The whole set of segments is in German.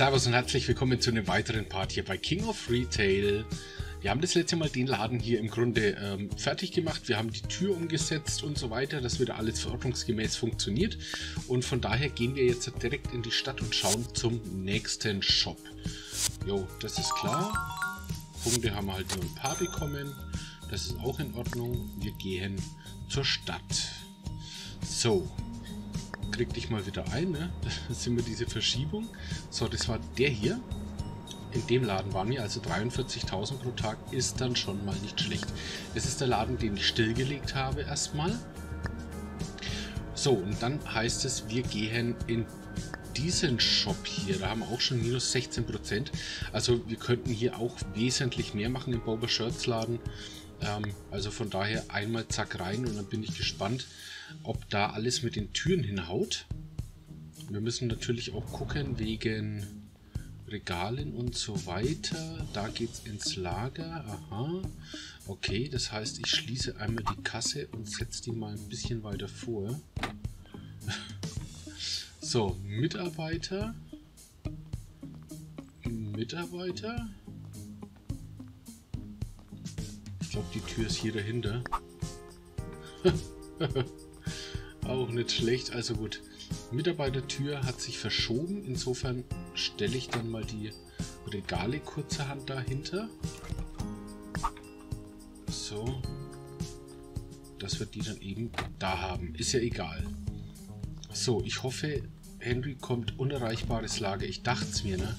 Servus und herzlich willkommen zu einem weiteren Part hier bei King of Retail. Wir haben das letzte Mal den Laden hier im Grunde ähm, fertig gemacht. Wir haben die Tür umgesetzt und so weiter, dass wieder alles verordnungsgemäß funktioniert. Und von daher gehen wir jetzt direkt in die Stadt und schauen zum nächsten Shop. Jo, das ist klar. Punkte haben wir halt nur ein paar bekommen. Das ist auch in Ordnung. Wir gehen zur Stadt. So, krieg dich mal wieder ein, ne? Das sind wir diese Verschiebung. So, das war der hier. In dem Laden waren wir, also 43.000 pro Tag ist dann schon mal nicht schlecht. Das ist der Laden, den ich stillgelegt habe erstmal. So, und dann heißt es, wir gehen in diesen Shop hier. Da haben wir auch schon minus 16%. Also wir könnten hier auch wesentlich mehr machen im Boba Shirts Laden. Ähm, also von daher einmal zack rein und dann bin ich gespannt, ob da alles mit den Türen hinhaut. Wir müssen natürlich auch gucken wegen Regalen und so weiter. Da geht es ins Lager. Aha. Okay, das heißt, ich schließe einmal die Kasse und setze die mal ein bisschen weiter vor. so, Mitarbeiter. Mitarbeiter. Ich glaube, die Tür ist hier dahinter. Auch nicht schlecht. Also gut. Mitarbeitertür hat sich verschoben. Insofern stelle ich dann mal die Regale kurzerhand dahinter. So. Dass wir die dann eben da haben. Ist ja egal. So, ich hoffe, Henry kommt unerreichbares Lager. Ich dachte es mir, ne?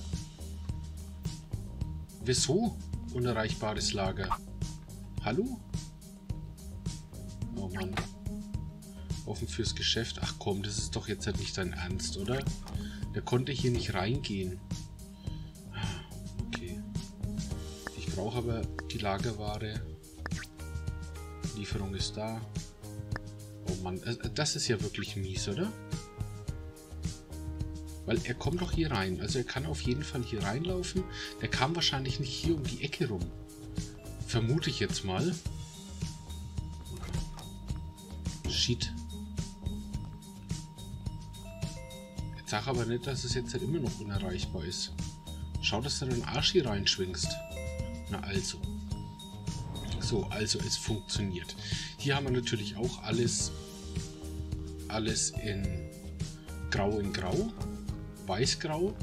Wieso unerreichbares Lager? Hallo? Oh Mann. Offen fürs Geschäft. Ach komm, das ist doch jetzt halt nicht dein Ernst, oder? Der konnte hier nicht reingehen. Okay. Ich brauche aber die Lagerware. Lieferung ist da. Oh Mann, äh, das ist ja wirklich mies, oder? Weil er kommt doch hier rein. Also er kann auf jeden Fall hier reinlaufen. Der kam wahrscheinlich nicht hier um die Ecke rum. Vermute ich jetzt mal. Shit. Jetzt sag aber nicht, dass es jetzt halt immer noch unerreichbar ist. Schau, dass du den Arsch hier reinschwingst. Na also. So, also es funktioniert. Hier haben wir natürlich auch alles, alles in Grau in Grau, Weißgrau,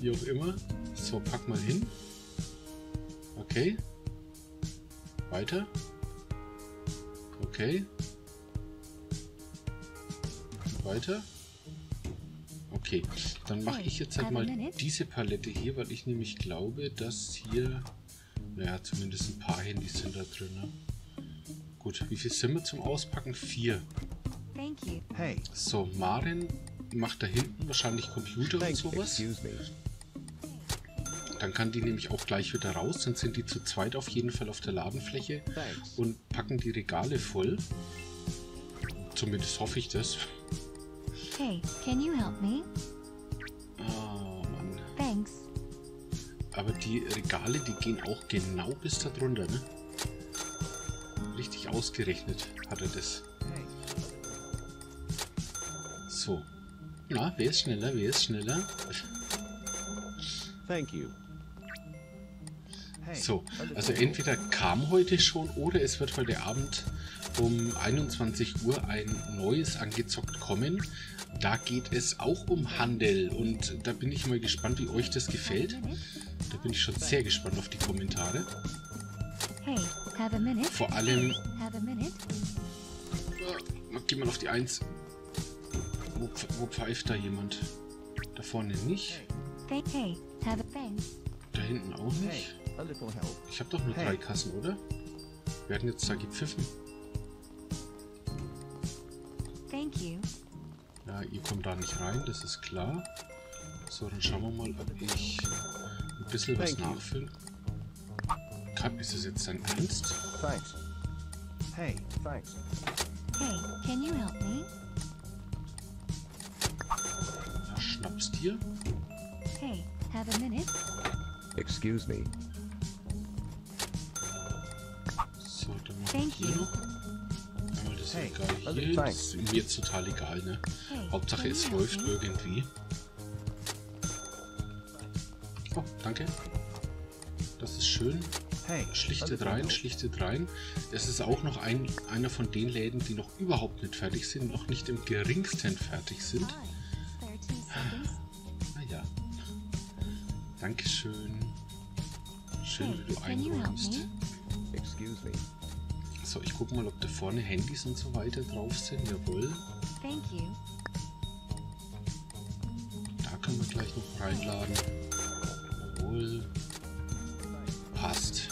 wie auch immer. So, pack mal hin. Okay. Weiter. Okay. Weiter. Okay, dann mache ich jetzt halt mal diese Palette hier, weil ich nämlich glaube, dass hier, naja, zumindest ein paar Handys sind da drin. Ne? Gut, wie viel sind wir zum Auspacken? Vier. So, Marin macht da hinten wahrscheinlich Computer und sowas. Dann kann die nämlich auch gleich wieder raus. Dann sind die zu zweit auf jeden Fall auf der Ladenfläche und packen die Regale voll. Zumindest hoffe ich das. Hey, can you help me? Oh Mann. Thanks. Aber die Regale, die gehen auch genau bis da drunter, ne? Richtig ausgerechnet hat er das. So. Na, wer ist schneller? Wer ist schneller? Thank you. So, also entweder kam heute schon oder es wird heute Abend um 21 Uhr ein neues angezockt kommen. Da geht es auch um Handel und da bin ich mal gespannt, wie euch das gefällt. Da bin ich schon sehr gespannt auf die Kommentare. Vor allem, äh, geh mal auf die 1. Wo, wo pfeift da jemand? Da vorne nicht, da hinten auch nicht. A little help. Ich habe doch nur drei Kassen, oder? Wir hatten jetzt da gepfiffen. Thank you. Ja, ihr kommt da nicht rein, das ist klar. So, dann schauen wir mal, ob ich ein bisschen was Thank you. nachfüllen kann. Ist das jetzt dein Ernst? Thanks. Hey, thanks. Hey, can you help me? Ja, schnappst dir. Hey, have a minute. Excuse me. Thank you. das Hey, Regal also hier. Das ist mir total egal, ne? Hauptsache es help läuft irgendwie. Oh, danke. Das ist schön. Schlichtet rein, schlichtet rein. Es ist auch noch ein, einer von den Läden, die noch überhaupt nicht fertig sind, noch nicht im geringsten fertig sind. Hi. 13 seconds. Naja. Dankeschön. Schön, Hey, wie du einräumst. Excuse me. So, ich gucke mal, ob da vorne Handys und so weiter drauf sind. Jawohl. Thank you. Da können wir gleich noch reinladen. Jawohl. Passt.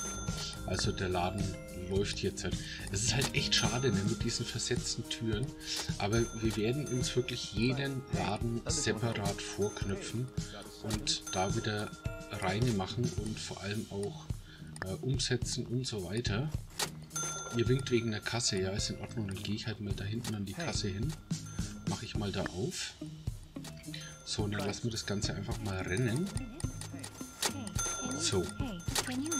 Also der Laden läuft jetzt halt. Es ist halt echt schade ne, mit diesen versetzten Türen. Aber wir werden uns wirklich jeden Laden separat vorknüpfen und da wieder reine machen und vor allem auch äh, umsetzen und so weiter. Ihr winkt wegen der Kasse, ja, ist in Ordnung. Dann gehe ich halt mal da hinten an die Kasse hin. Mache ich mal da auf. So, und dann lassen wir das Ganze einfach mal rennen. Hey, you? So. Hey, you?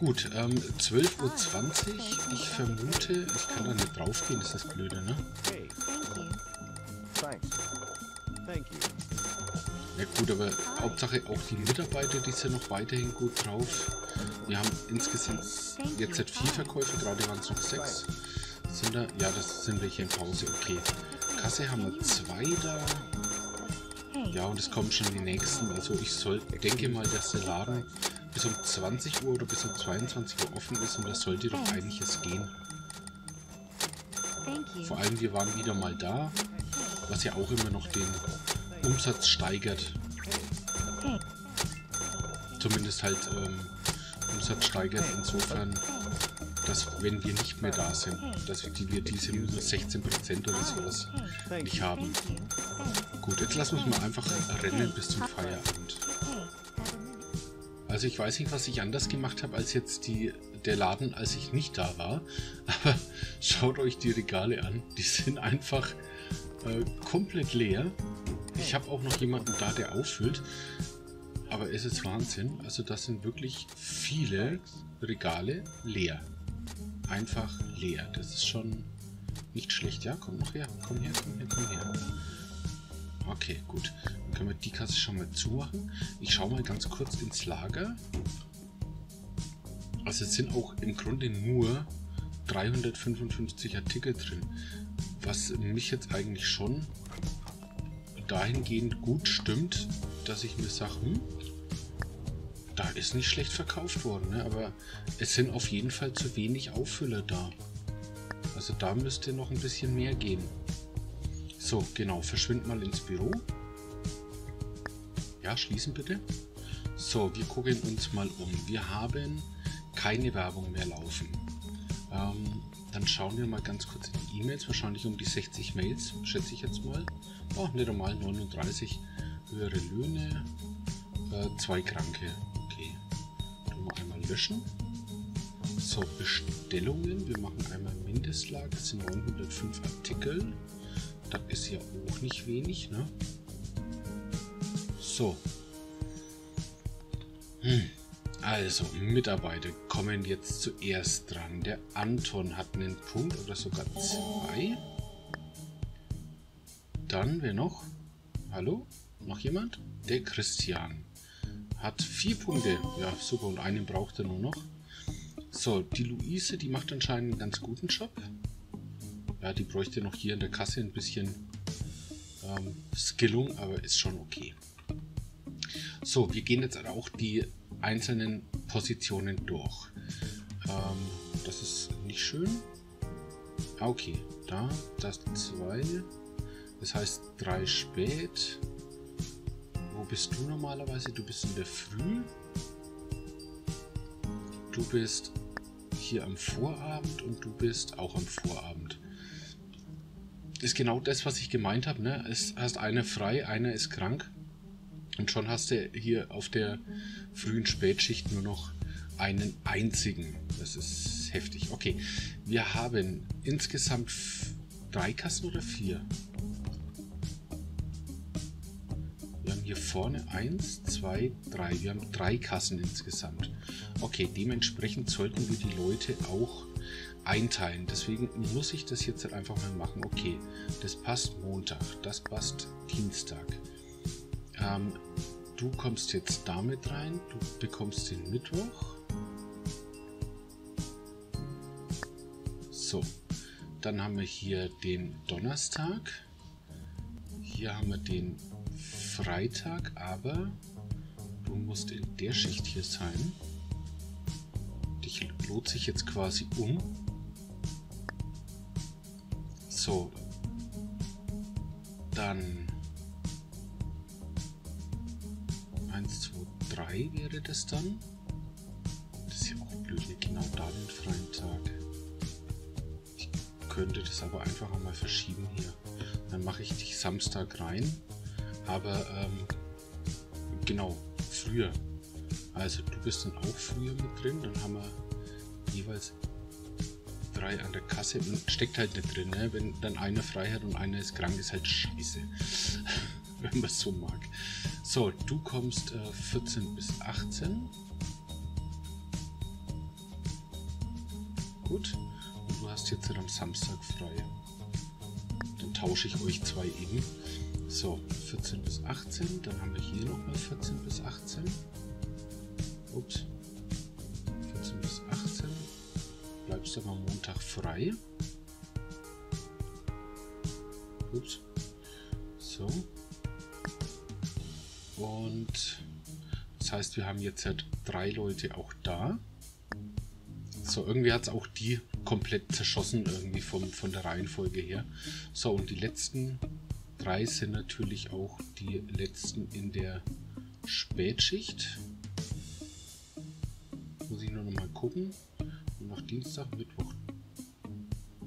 Gut, ähm, 12.20 Uhr. Ich vermute, ich kann da nicht draufgehen, ist das blöde, ne? Hey, Thank you. Ja gut, aber Hauptsache auch die Mitarbeiter, die sind noch weiterhin gut drauf. Wir haben insgesamt jetzt seit vier Verkäufe, gerade waren es noch sechs. Sind da? Ja, das sind welche in Pause, okay. Kasse haben wir zwei da. Ja, und es kommen schon die nächsten. Also ich soll, denke mal, dass der Laden bis um 20 Uhr oder bis um 22 Uhr offen ist und das sollte doch eigentlich es gehen. Vor allem, wir waren wieder mal da, was ja auch immer noch den Umsatz steigert. Zumindest halt ähm, Umsatz steigert insofern, dass wenn wir nicht mehr da sind, dass wir, die, wir diese nur 16% oder sowas nicht haben. Gut, jetzt lassen wir es mal einfach rennen bis zum Feierabend. Also ich weiß nicht, was ich anders gemacht habe als jetzt die, der Laden, als ich nicht da war. Aber schaut euch die Regale an. Die sind einfach äh, komplett leer. Ich habe auch noch jemanden da, der auffüllt. Aber es ist Wahnsinn. Also das sind wirklich viele Regale leer. Einfach leer. Das ist schon nicht schlecht. Ja, komm noch her. Komm her, komm her, komm her. Okay, gut. Dann können wir die Kasse schon mal zumachen. Ich schaue mal ganz kurz ins Lager. Also es sind auch im Grunde nur 355 Artikel drin. Was mich jetzt eigentlich schon dahingehend gut stimmt, dass ich mir sage, hm, da ist nicht schlecht verkauft worden, ne? aber es sind auf jeden Fall zu wenig Auffüller da. Also da müsste noch ein bisschen mehr gehen. So, genau, verschwind mal ins Büro. Ja, schließen bitte. So, wir gucken uns mal um. Wir haben keine Werbung mehr laufen. Ähm, dann schauen wir mal ganz kurz in die E-Mails. Wahrscheinlich um die 60 Mails, schätze ich jetzt mal. Oh, nicht einmal 39. Höhere Löhne. Äh, zwei Kranke. Okay. Tun wir einmal löschen. So, Bestellungen. Wir machen einmal Mindestlage. Das sind 905 Artikel. Das ist ja auch nicht wenig, ne? So. Hm. Also, Mitarbeiter kommen jetzt zuerst dran. Der Anton hat einen Punkt oder sogar zwei. Dann, wer noch? Hallo? Noch jemand? Der Christian. Hat vier Punkte. Ja, super. Und einen braucht er nur noch. So, die Luise, die macht anscheinend einen ganz guten Job. Ja, die bräuchte noch hier in der Kasse ein bisschen ähm, Skillung, aber ist schon okay. So, wir gehen jetzt auch die einzelnen Positionen durch. Ähm, das ist nicht schön. Ah, okay. Da, das zwei. Das heißt drei spät. Wo bist du normalerweise? Du bist in der Früh. Du bist hier am Vorabend und du bist auch am Vorabend. Ist genau das, was ich gemeint habe. Ne? Es hast einer frei, einer ist krank. Und schon hast du hier auf der frühen Spätschicht nur noch einen einzigen. Das ist heftig. Okay, wir haben insgesamt drei Kassen oder vier? Hier vorne eins, zwei, drei. Wir haben drei Kassen insgesamt. Okay, dementsprechend sollten wir die Leute auch einteilen. Deswegen muss ich das jetzt halt einfach mal machen. Okay, das passt Montag, das passt Dienstag. Ähm, du kommst jetzt damit rein. Du bekommst den Mittwoch. So, dann haben wir hier den Donnerstag. Hier haben wir den Freitag, aber du musst in der Schicht hier sein. Dich lohnt sich jetzt quasi um. So. Dann 1, 2, 3 wäre das dann. Das ist ja auch blöd, nicht genau da den freien Tag. Ich könnte das aber einfach auch mal verschieben hier. Dann mache ich dich Samstag rein. Aber ähm, genau, früher. Also du bist dann auch früher mit drin. Dann haben wir jeweils drei an der Kasse und steckt halt nicht drin. Ne? Wenn dann einer frei hat und einer ist krank, ist halt scheiße. Wenn man es so mag. So, du kommst äh, 14 bis 18. Gut. Und du hast jetzt am Samstag frei. Dann tausche ich euch zwei eben. So, 14 bis 18. Dann haben wir hier nochmal 14 bis 18. Ups. 14 bis 18. Bleibst aber am Montag frei. Ups. So. Und das heißt, wir haben jetzt halt drei Leute auch da. So, irgendwie hat es auch die komplett zerschossen irgendwie vom, von der Reihenfolge her. So, und die letzten drei sind natürlich auch die letzten in der Spätschicht. Muss ich nur noch mal gucken. Und noch Dienstag, Mittwoch,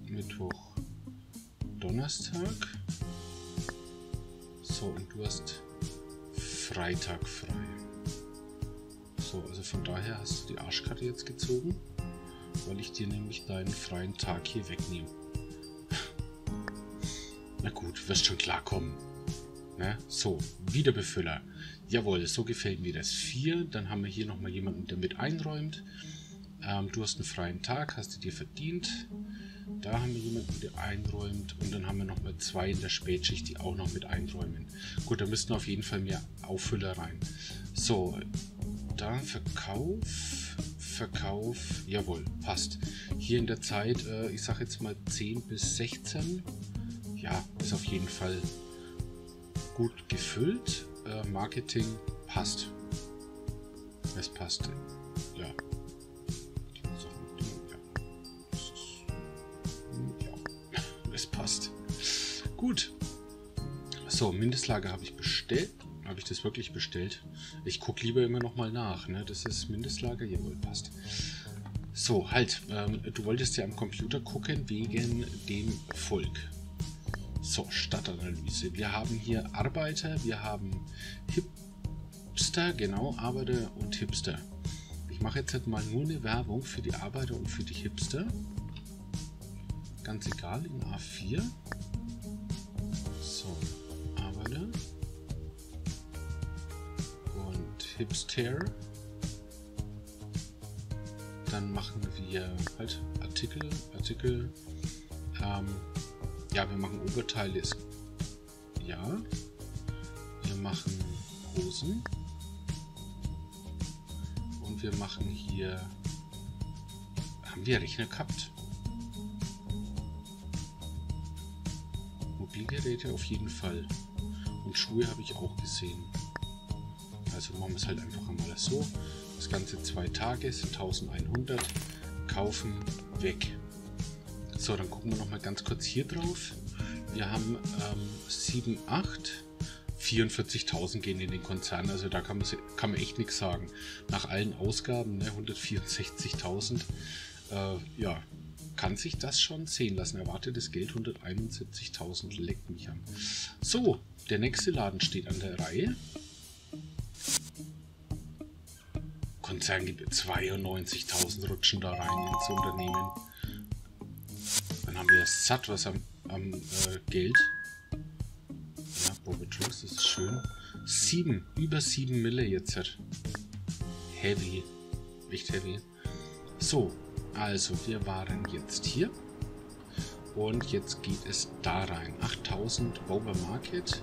Mittwoch, Donnerstag. So, und du hast Freitag frei. So, also von daher hast du die Arschkarte jetzt gezogen, weil ich dir nämlich deinen freien Tag hier wegnehme. Na gut, wirst schon klarkommen. Ne? So, Wiederbefüller. Jawohl, so gefällt mir das. Vier, dann haben wir hier nochmal jemanden, der mit einräumt. Ähm, du hast einen freien Tag, hast du dir verdient. Da haben wir jemanden, der einräumt. Und dann haben wir nochmal zwei in der Spätschicht, die auch noch mit einräumen. Gut, da müssten auf jeden Fall mehr Auffüller rein. So, da Verkauf, Verkauf, jawohl, passt. Hier in der Zeit, äh, ich sage jetzt mal 10 bis 16. Ja, ist auf jeden Fall gut gefüllt. Äh, Marketing passt. Es passt. Ja. Es passt. Gut. So, Mindestlager habe ich bestellt. Habe ich das wirklich bestellt? Ich gucke lieber immer noch mal nach. Ne? Das ist Mindestlager. Jawohl, passt. So, halt. Ähm, du wolltest ja am Computer gucken wegen dem Volk. So, Stadtanalyse. Wir haben hier Arbeiter, wir haben Hipster, genau, Arbeiter und Hipster. Ich mache jetzt halt mal nur eine Werbung für die Arbeiter und für die Hipster. Ganz egal, in A4. So, Arbeiter. Und Hipster. Dann machen wir halt Artikel, Artikel. Ähm, ja, wir machen Oberteile ja. Wir machen Hosen. Und wir machen hier. Haben wir Rechner gehabt? Mobilgeräte auf jeden Fall. Und Schuhe habe ich auch gesehen. Also machen wir es halt einfach einmal so. Das Ganze zwei Tage sind 1100. Kaufen, weg. So, dann gucken wir noch mal ganz kurz hier drauf. Wir haben ähm, 7, 8, 44.000 gehen in den Konzern. Also da kann man, kann man echt nichts sagen. Nach allen Ausgaben, ne, 164.000. Äh, ja, kann sich das schon sehen lassen. Erwartetes Geld 171.000 leckt mich an. So, der nächste Laden steht an der Reihe. Konzerngebühr 92.000 rutschen da rein ins Unternehmen. Dann haben wir satt was am, am äh, Geld. Ja, Bobby Drinks, das ist schön. 7, über 7 Mille jetzt. Heavy. Echt heavy. So, also wir waren jetzt hier. Und jetzt geht es da rein. 8000 Bober Market.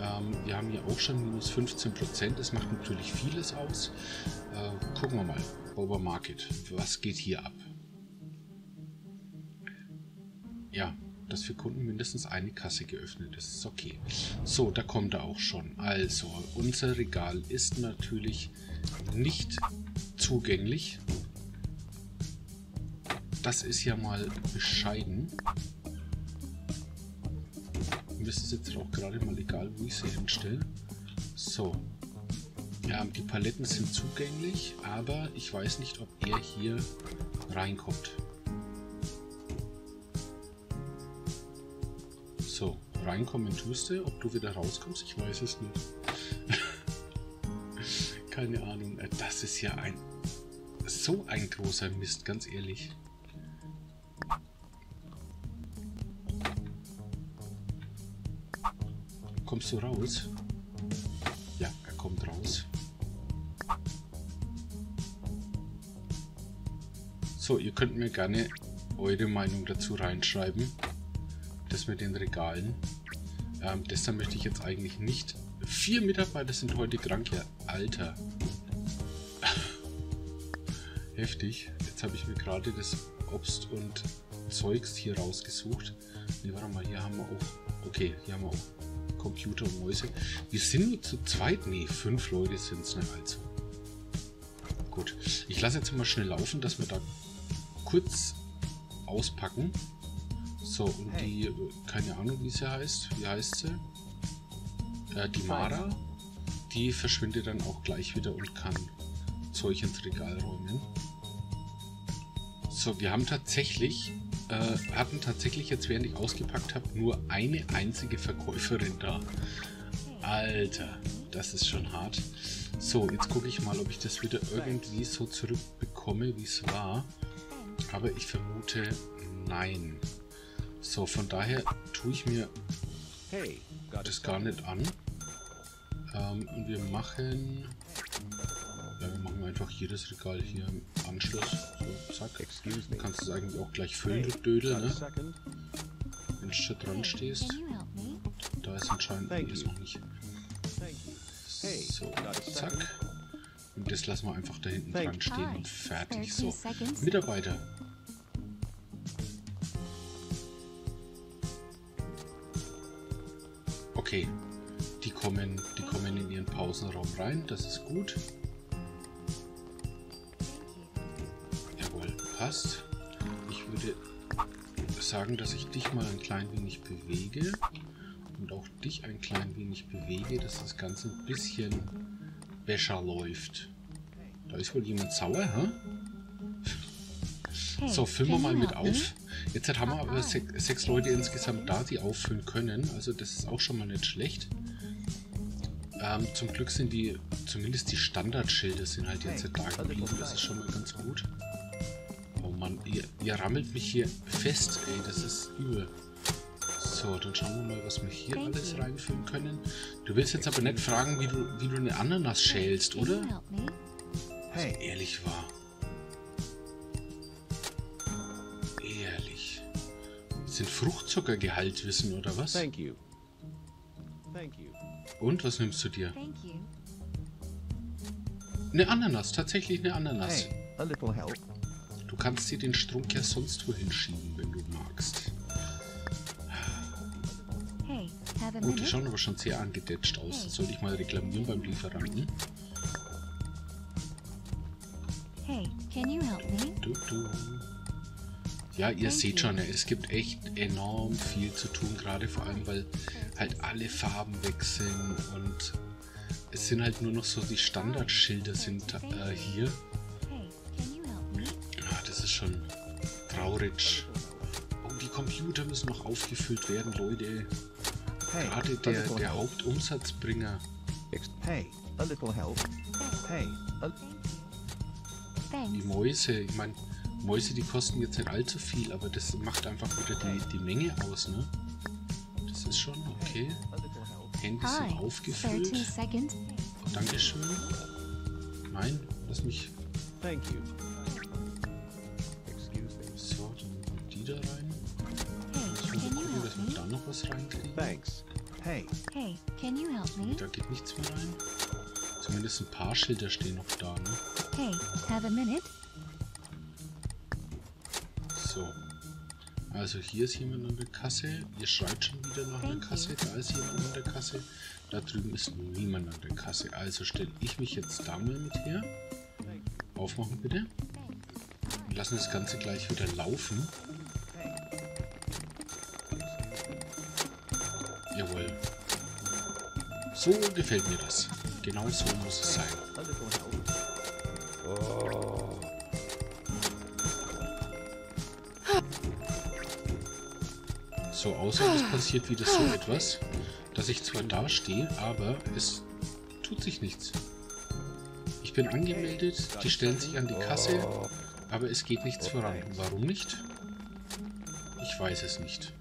Ähm, wir haben hier auch schon minus 15%. Das macht natürlich vieles aus. Äh, gucken wir mal. Boba Market. Was geht hier ab? Ja, dass für Kunden mindestens eine Kasse geöffnet ist. Ist okay. So, da kommt er auch schon. Also, unser Regal ist natürlich nicht zugänglich. Das ist ja mal bescheiden. Mir ist es jetzt auch gerade mal egal, wo ich sie hinstelle. So. Ja, die Paletten sind zugänglich, aber ich weiß nicht, ob er hier reinkommt. Reinkommen tust du. Ob du wieder rauskommst, ich weiß es nicht. Keine Ahnung. Äh, das ist ja ein so ein großer Mist, ganz ehrlich. Kommst du raus? Ja, er kommt raus. So, ihr könnt mir gerne eure Meinung dazu reinschreiben das mit den Regalen. Ähm, deshalb möchte ich jetzt eigentlich nicht... Vier Mitarbeiter sind heute krank, ja. Alter. Heftig. Jetzt habe ich mir gerade das Obst und Zeugs hier rausgesucht. Ne, warte mal, hier haben wir auch... Okay, hier haben wir auch Computer und Mäuse. Wir sind nur zu zweit. Ne, fünf Leute sind es, ne, also. Gut. Ich lasse jetzt mal schnell laufen, dass wir da kurz auspacken. So, und die, keine Ahnung, wie sie heißt. Wie heißt sie? Äh, die Mara. Die verschwindet dann auch gleich wieder und kann Zeug ins Regal räumen. So, wir haben tatsächlich, äh, hatten tatsächlich jetzt, während ich ausgepackt habe, nur eine einzige Verkäuferin da. Alter, das ist schon hart. So, jetzt gucke ich mal, ob ich das wieder irgendwie so zurückbekomme, wie es war. Aber ich vermute, nein. So, von daher tue ich mir das gar nicht an. Ähm, und wir machen... Ja, wir machen einfach jedes Regal hier im Anschluss. So, zack. Du kannst es eigentlich auch gleich füllen, du Dödel, ne? Wenn du da dran stehst. Da ist anscheinend alles noch nicht. So, zack. Und das lassen wir einfach da hinten dran stehen und fertig. So, Mitarbeiter. Okay. Die kommen, die kommen in ihren Pausenraum rein. Das ist gut. Jawohl, passt. Ich würde sagen, dass ich dich mal ein klein wenig bewege. Und auch dich ein klein wenig bewege, dass das Ganze ein bisschen besser läuft. Da ist wohl jemand sauer, hä? So, füllen wir mal mit auf. Jetzt haben wir aber se sechs Leute insgesamt da, die auffüllen können. Also das ist auch schon mal nicht schlecht. Ähm, zum Glück sind die, zumindest die Standardschilder sind halt jetzt da geblieben. Das ist schon mal ganz gut. Oh Mann, ihr, ihr rammelt mich hier fest, ey. Das ist übel. So, dann schauen wir mal, was wir hier alles reinfüllen können. Du willst jetzt aber nicht fragen, wie du, wie du eine Ananas schälst, oder? Also ehrlich wahr. Den Fruchtzuckergehalt wissen, oder was? Thank you. Thank you. Und was nimmst du dir? Eine Ananas, tatsächlich eine Ananas. Hey, a little help. Du kannst dir den Strunk ja sonst wo hinschieben, wenn du magst. Hey, Gut, die schauen aber schon sehr angedetscht aus. Das sollte ich mal reklamieren beim Lieferanten. Hey, can you help me? Du, du. Ja, ihr seht schon, es gibt echt enorm viel zu tun, gerade vor allem, weil halt alle Farben sind und es sind halt nur noch so die Standardschilder sind äh, hier. Hey, can you help me? Ah, das ist schon traurig. Und die Computer müssen noch aufgefüllt werden, Leute. Gerade der, der. Hauptumsatzbringer. Hey, a little help. Hey, a Die. Mäuse, ich meine, Mäuse, die kosten jetzt nicht allzu viel, aber das macht einfach wieder die, die Menge aus, ne? Das ist schon okay. Hände sind 30 aufgefüllt. seconds. Dankeschön. Nein, lass mich. So, dann kommt die da rein. Müssen wir you gucken, dass me? da noch was. Thanks. Hey, Hey, can you help me? Da geht nichts mehr rein. Zumindest ein paar Schilder stehen noch da, ne? Hey, have a minute? So. Also hier ist jemand an der Kasse. Ihr schreit schon wieder nach you. Kasse. Da ist jemand an der Kasse. Da drüben ist niemand an der Kasse. Also stelle ich mich jetzt da mal mit her. Aufmachen bitte. Wir lassen das Ganze gleich wieder laufen. Jawohl. So gefällt mir das. Genau so muss es sein. So, außer es passiert wieder so etwas, dass ich zwar da stehe, aber es tut sich nichts. Ich bin angemeldet, die stellen sich an die Kasse, aber es geht nichts voran. Warum nicht? Ich weiß es nicht.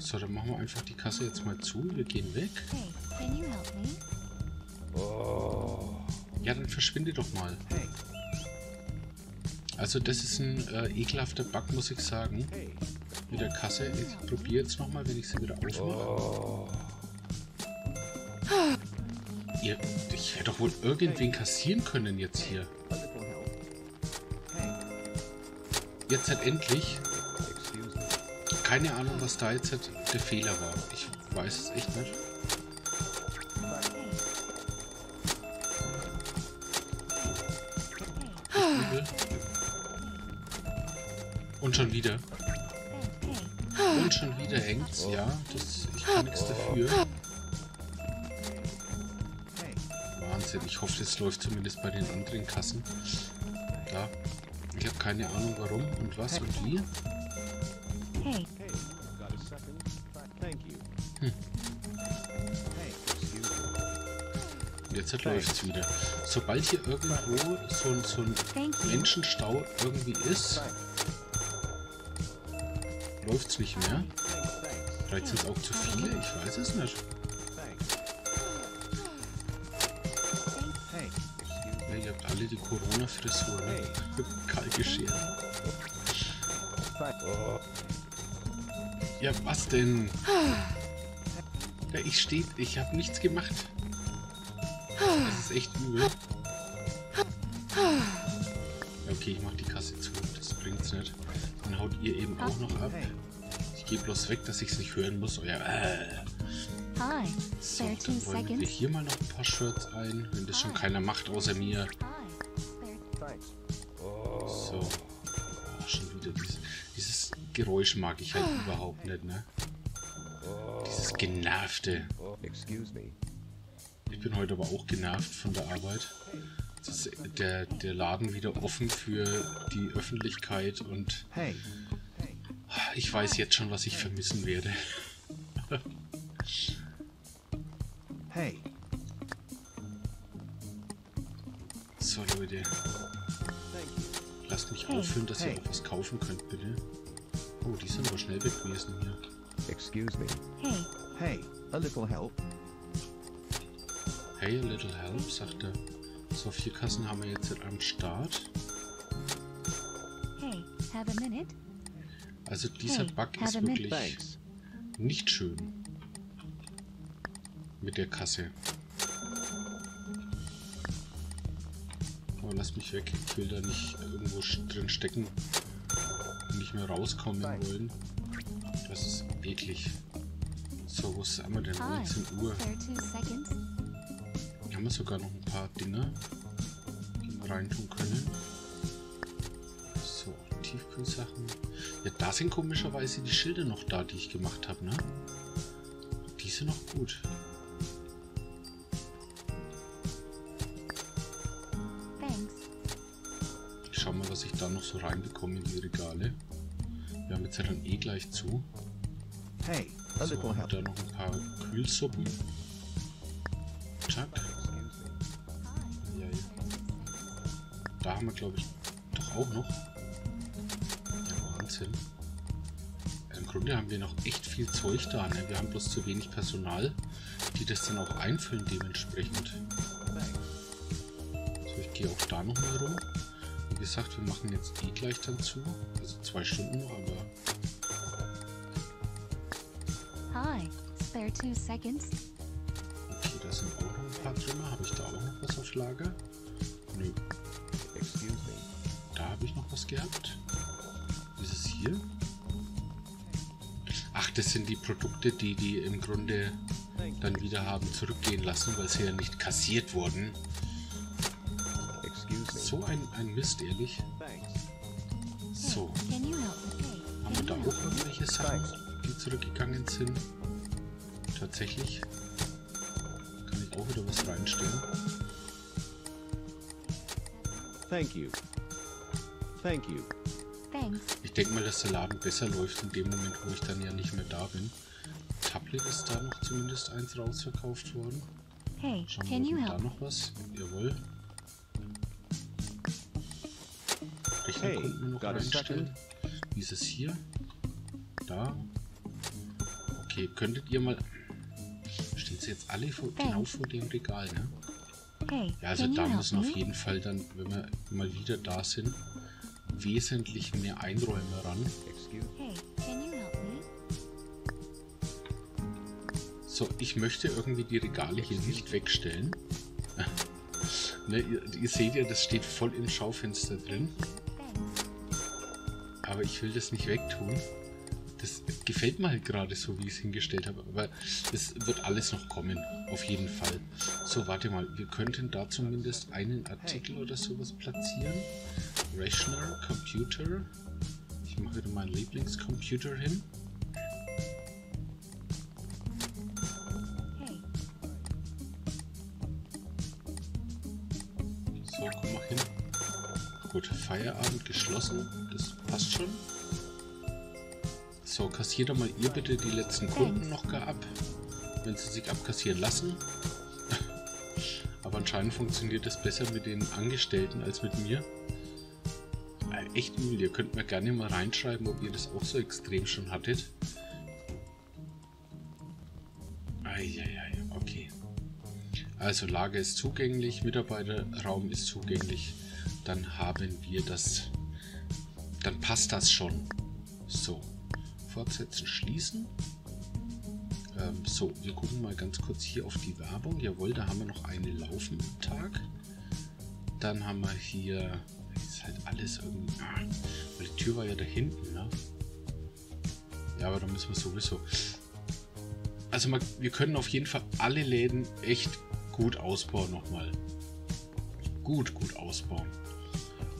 So, dann machen wir einfach die Kasse jetzt mal zu. Wir gehen weg. Ja, dann verschwinde doch mal. Also das ist ein äh, ekelhafter Bug, muss ich sagen. Mit der Kasse. Ich probiere jetzt nochmal, wenn ich sie wieder aufmache. Ihr, ich hätte doch wohl irgendwen kassieren können jetzt hier. Jetzt halt endlich. Keine Ahnung, was da jetzt der Fehler war. Ich weiß es echt nicht. Und schon wieder. Und schon wieder hängt's. Ja, das, ich kann nichts dafür. Wahnsinn. Ich hoffe, es läuft zumindest bei den anderen Kassen. Klar. Ich habe keine Ahnung warum und was und wie. hey. Hm. Jetzt läuft's wieder. Sobald hier irgendwo so ein, so ein. Menschenstau irgendwie ist, Thanks. läuft's nicht mehr. Vielleicht sind es auch zu viele, ich weiß es nicht. Ja, ihr habt alle die Corona-Frisur, ne? Kalt geschert. Ja, was denn? Ja, ich stehe, ich habe nichts gemacht. Das ist echt übel. Ja, okay, ich mach die Kasse zu, das bringt's nicht. Haut ihr eben auch noch ab. Ich gehe bloß weg, dass ich es nicht hören muss. Euer äh. So, dann wollen wir hier mal noch ein paar Shirts ein, wenn das schon keiner macht außer mir. So. Oh, schon wieder dieses, dieses Geräusch mag ich halt überhaupt nicht, ne? Dieses genervte. Ich bin heute aber auch genervt von der Arbeit. Ist der, der Laden wieder offen für die Öffentlichkeit und ich weiß jetzt schon, was ich vermissen werde. hey. So Leute, lasst mich auffüllen, dass ihr auch was kaufen könnt, bitte. Oh, die sind aber schnell weg gewesen hier. Excuse me. Hey, Hey, a little help. Hey, a little help, sagt er. So, vier Kassen haben wir jetzt am Start. hey, have a minute? Also dieser Hey, Bug ist wirklich Thanks. nicht schön. Mit der Kasse. Aber lass mich weg. Ich will da nicht irgendwo drin stecken und nicht mehr rauskommen Thanks. wollen. Das ist eklig. So, wo ist- haben wir denn? Hi, 19 Uhr. Haben wir sogar noch ein paar Dinge, die wir reintun können. So, Tiefkühlsachen. Ja, da sind komischerweise die Schilder noch da, die ich gemacht habe, ne? Die sind noch gut. Thanks. Ich schau mal, was ich da noch so reinbekomme in die Regale. Wir haben jetzt ja dann eh gleich zu. Hey, So, da noch ein paar Kühlsuppen. Chuck. Da haben wir, glaube ich, doch auch noch. Ja, Wahnsinn. Im Grunde haben wir noch echt viel Zeug da. Ne? Wir haben bloß zu wenig Personal, die das dann auch einfüllen dementsprechend. So, ich gehe auch da noch mal rum. Wie gesagt, wir machen jetzt eh gleich dann zu. Also zwei Stunden noch, aber Hi, Spare two seconds. Okay, da sind auch noch ein paar drin. Habe ich da auch noch was auf Lager? Was gehabt. Dieses hier. Ach, das sind die Produkte, die die im Grunde dann wieder haben zurückgehen lassen, weil sie ja nicht kassiert wurden. So ein, ein Mist, ehrlich. So, haben wir da auch irgendwelche Sachen, die zurückgegangen sind? Tatsächlich. Kann ich auch wieder was reinstellen. Thank you. Thank you. Thanks. Ich denke mal, dass der Laden besser läuft in dem Moment, wo ich dann ja nicht mehr da bin. Tablet ist da noch zumindest eins rausverkauft worden. Hey, Schauen can wir you mal, ob da help? noch was. Jawohl. Rechner Hey, konnten wir noch reinstellen. Wie ist es hier? Da. Okay, könntet ihr mal... Stehen sie jetzt alle vor, genau vor dem Regal, ne? Hey, Ja, also da help müssen auf jeden Fall dann, wenn wir mal wieder da sind, wesentlich mehr Einräume ran. So, ich möchte irgendwie die Regale hier nicht wegstellen. ne, ihr, ihr seht ja, das steht voll im Schaufenster drin. Aber ich will das nicht wegtun. Das gefällt mir halt gerade so, wie ich es hingestellt habe. Aber es wird alles noch kommen. Auf jeden Fall. So, warte mal. Wir könnten da zumindest einen Artikel oder sowas platzieren. Rational Computer. Ich mache wieder meinen Lieblingscomputer hin. So, komm mal hin. Gut, Feierabend geschlossen. Das passt schon. So, kassiert doch mal ihr bitte die letzten Kunden noch gar ab. Wenn sie sich abkassieren lassen. Anscheinend funktioniert das besser mit den Angestellten als mit mir. Äh, Echt übel. Ihr könnt mir gerne mal reinschreiben, ob ihr das auch so extrem schon hattet. Eieiei, okay. Also Lager ist zugänglich, Mitarbeiterraum ist zugänglich. Dann haben wir das. Dann passt das schon. So. Fortsetzen, schließen. Ähm, so, wir gucken mal ganz kurz hier auf die Werbung. Jawohl, da haben wir noch eine laufen am Tag. Dann haben wir hier. Ist halt alles irgendwie. Ah, weil die Tür war ja da hinten, ne? Ja, aber da müssen wir sowieso. Also man, wir können auf jeden Fall alle Läden echt gut ausbauen nochmal. Gut, gut ausbauen.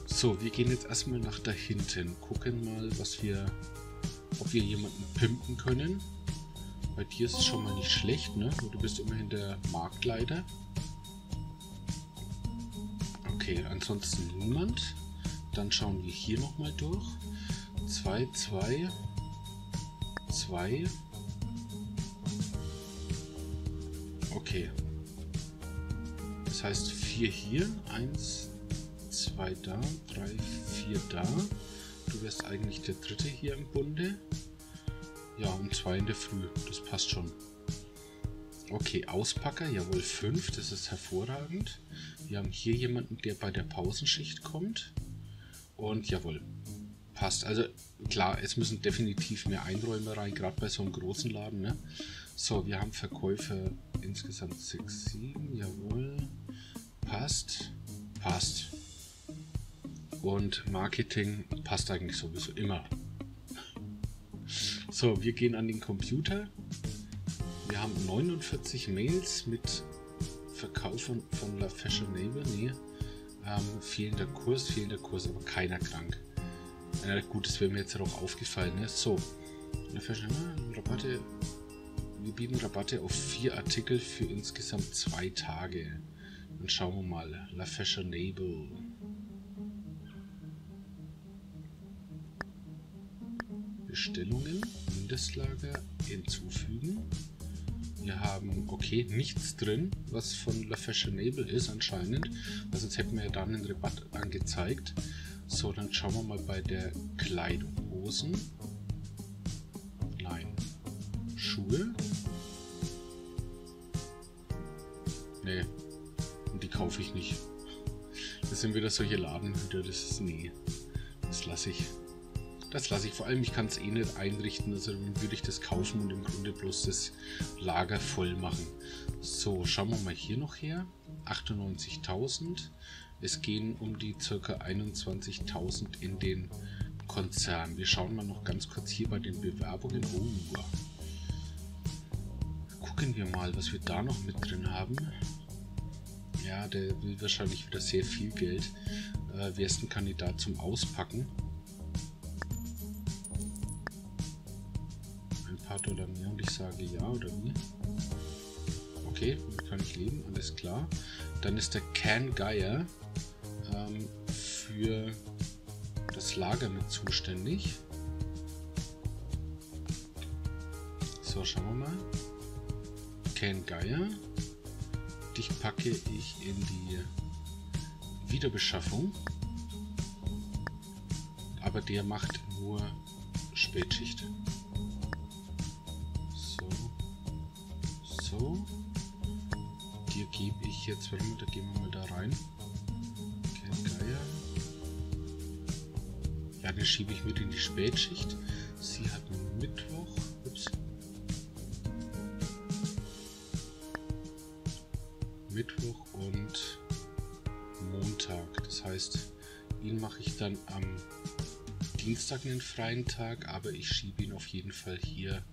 So, wir gehen jetzt erstmal nach da hinten. Gucken mal, was wir, ob wir jemanden pimpen können. Bei dir ist es schon mal nicht schlecht, ne? Du bist immerhin der Marktleiter. Okay, ansonsten niemand. Dann schauen wir hier nochmal durch. 2, 2, 2. Okay. Das heißt 4 hier, 1, 2 da, 3, 4 da. Du wärst eigentlich der dritte hier im Bunde. Ja, und 2 in der Früh. Das passt schon. Okay, Auspacker, jawohl, 5, das ist hervorragend. Wir haben hier jemanden, der bei der Pausenschicht kommt. Und jawohl, passt. Also klar, es müssen definitiv mehr Einräume rein, gerade bei so einem großen Laden. Ne? So, wir haben Verkäufer insgesamt 6, 7, jawohl. Passt, passt. Und Marketing passt eigentlich sowieso immer. So, wir gehen an den Computer. Wir haben 49 Mails mit Verkauf von, von La Fashionable. Nee. Ähm, fehlender Kurs, fehlender Kurs, aber keiner krank. Äh, gut, das wäre mir jetzt auch aufgefallen. Ne? So, La Fashionable, Rabatte. Wir bieten Rabatte auf vier Artikel für insgesamt zwei Tage. Dann schauen wir mal. La Fashionable. Bestellungen, Mindestlager hinzufügen. Wir haben, okay, nichts drin, was von La Fashionable ist anscheinend. Weil sonst hätten wir ja dann einen Rabatt angezeigt. So, dann schauen wir mal bei der Kleidung. Hosen. Nein. Schuhe. Nee. Und die kaufe ich nicht. Das sind wieder solche Ladenhüter, das ist nee. Das lasse ich. Das lasse ich. Vor allem, ich kann es eh nicht einrichten. Also dann würde ich das kaufen und im Grunde bloß das Lager voll machen. So, schauen wir mal hier noch her. 98.000. Es gehen um die ca. 21.000 in den Konzern. Wir schauen mal noch ganz kurz hier bei den Bewerbungen. Oh, gucken wir mal, was wir da noch mit drin haben. Ja, der will wahrscheinlich wieder sehr viel Geld. Äh, wer ist ein Kandidat zum Auspacken? Paar Dollar mehr und ich sage ja oder wie? Okay, damit kann ich leben, alles klar. Dann ist der Can Geier ähm, für das Lager mit zuständig. So, schauen wir mal. Ken Geier. Dich packe ich in die Wiederbeschaffung. Aber der macht nur Spätschicht. So. Dir gebe ich jetzt, warte mal, da gehen wir mal da rein. Ken Geier. Ja, den schiebe ich mit in die Spätschicht. Sie hat Mittwoch. Ups. Mittwoch und Montag. Das heißt, ihn mache ich dann am Dienstag einen freien Tag, aber ich schiebe ihn auf jeden Fall hier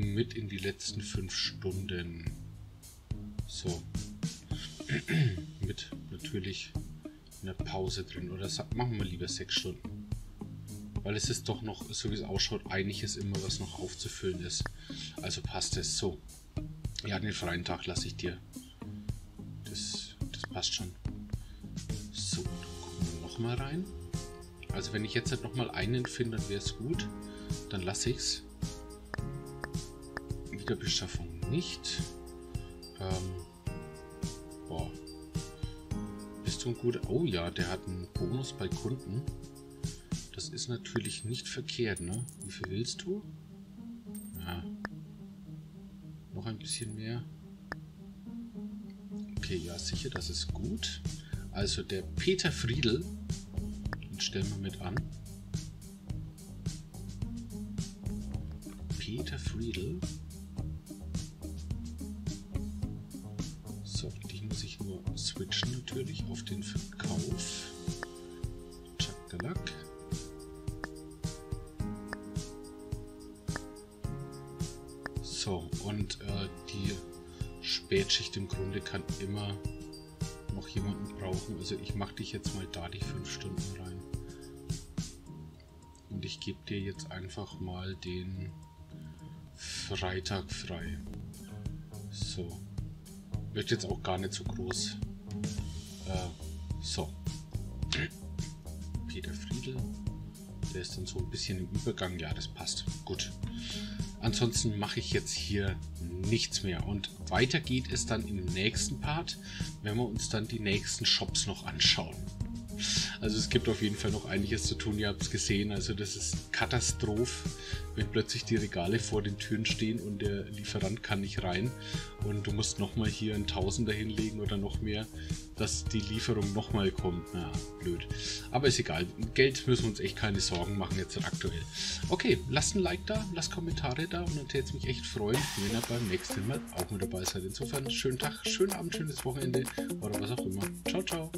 mit in die letzten fünf Stunden. So. mit natürlich einer Pause drin. Oder machen wir lieber sechs Stunden. Weil es ist doch noch, so wie es ausschaut, einiges immer, was noch aufzufüllen ist. Also passt es so. Ja, den freien Tag lasse ich dir. Das, das passt schon. So, dann gucken wir nochmal rein. Also wenn ich jetzt halt nochmal einen finde, dann wäre es gut. Dann lasse ich es. Wiederbeschaffung nicht. Ähm, boah. Bist du ein guter... Oh ja, der hat einen Bonus bei Kunden. Das ist natürlich nicht verkehrt, ne? Wie viel willst du? Ja. Noch ein bisschen mehr. Okay, ja, sicher, das ist gut. Also der Peter Friedel, den stellen wir mit an. Peter Friedel. Switchen natürlich auf den Verkauf. Chakalak. So, und äh, die Spätschicht im Grunde kann immer noch jemanden brauchen. Also ich mache dich jetzt mal da die 5 Stunden rein. Und ich gebe dir jetzt einfach mal den Freitag frei. So. Wird jetzt auch gar nicht so groß. Äh, so. Peter Friedel. Der ist dann so ein bisschen im Übergang. Ja, das passt. Gut. Ansonsten mache ich jetzt hier nichts mehr. Und weiter geht es dann im nächsten Part, wenn wir uns dann die nächsten Shops noch anschauen. Also es gibt auf jeden Fall noch einiges zu tun, ihr habt es gesehen. Also das ist Katastroph, wenn plötzlich die Regale vor den Türen stehen und der Lieferant kann nicht rein. Und du musst nochmal hier ein Tausender hinlegen oder noch mehr, dass die Lieferung nochmal kommt. Na, blöd. Aber ist egal. Geld müssen wir uns echt keine Sorgen machen jetzt aktuell. Okay, lasst ein Like da, lasst Kommentare da und dann täte es mich echt freuen, wenn ihr beim nächsten Mal auch mit dabei seid. Insofern schönen Tag, schönen Abend, schönes Wochenende oder was auch immer. Ciao, ciao.